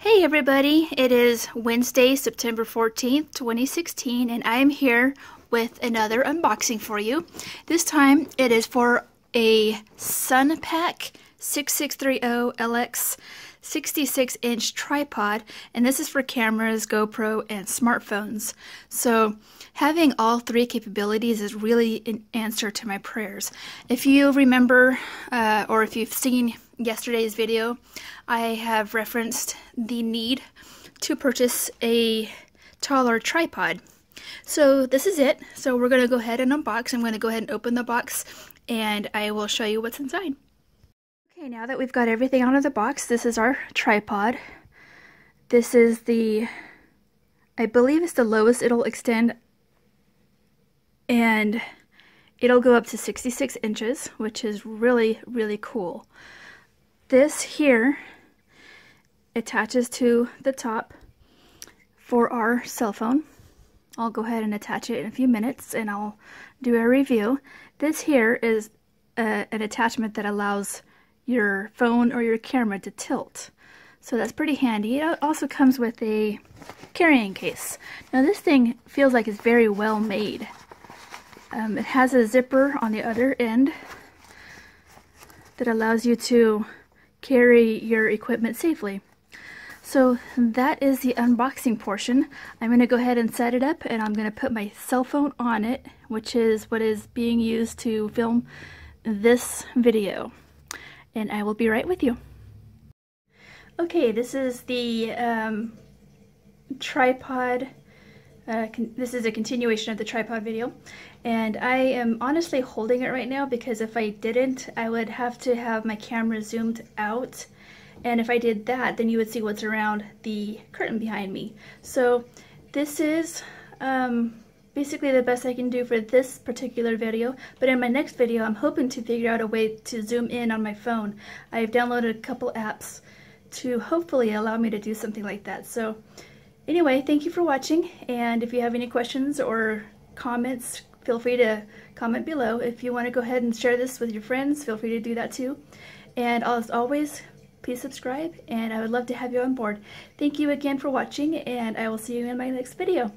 Hey everybody, it is Wednesday, September 14th, 2016, and I am here with another unboxing for you. This time it is for a Sunpak 6630LX 66 inch tripod, and this is for cameras, GoPro, and smartphones. So, having all three capabilities is really an answer to my prayers. If you remember, uh, or if you've seen yesterday's video, I have referenced the need to purchase a taller tripod. So this is it. So we're going to go ahead and unbox. I'm going to go ahead and open the box and I will show you what's inside. Okay, now that we've got everything out of the box, this is our tripod. This is the, I believe it's the lowest it'll extend and it'll go up to 66 inches, which is really, really cool. This here attaches to the top for our cell phone. I'll go ahead and attach it in a few minutes and I'll do a review. This here is a, an attachment that allows your phone or your camera to tilt. So that's pretty handy. It also comes with a carrying case. Now this thing feels like it's very well made. Um, it has a zipper on the other end that allows you to carry your equipment safely. So that is the unboxing portion. I'm going to go ahead and set it up and I'm going to put my cell phone on it, which is what is being used to film this video. And I will be right with you. Okay, this is the um, tripod uh, this is a continuation of the tripod video and I am honestly holding it right now because if I didn't I would have to have my camera zoomed out and if I did that then you would see what's around the curtain behind me. So this is um, basically the best I can do for this particular video but in my next video I'm hoping to figure out a way to zoom in on my phone. I've downloaded a couple apps to hopefully allow me to do something like that. So Anyway, thank you for watching, and if you have any questions or comments, feel free to comment below. If you want to go ahead and share this with your friends, feel free to do that too. And as always, please subscribe, and I would love to have you on board. Thank you again for watching, and I will see you in my next video.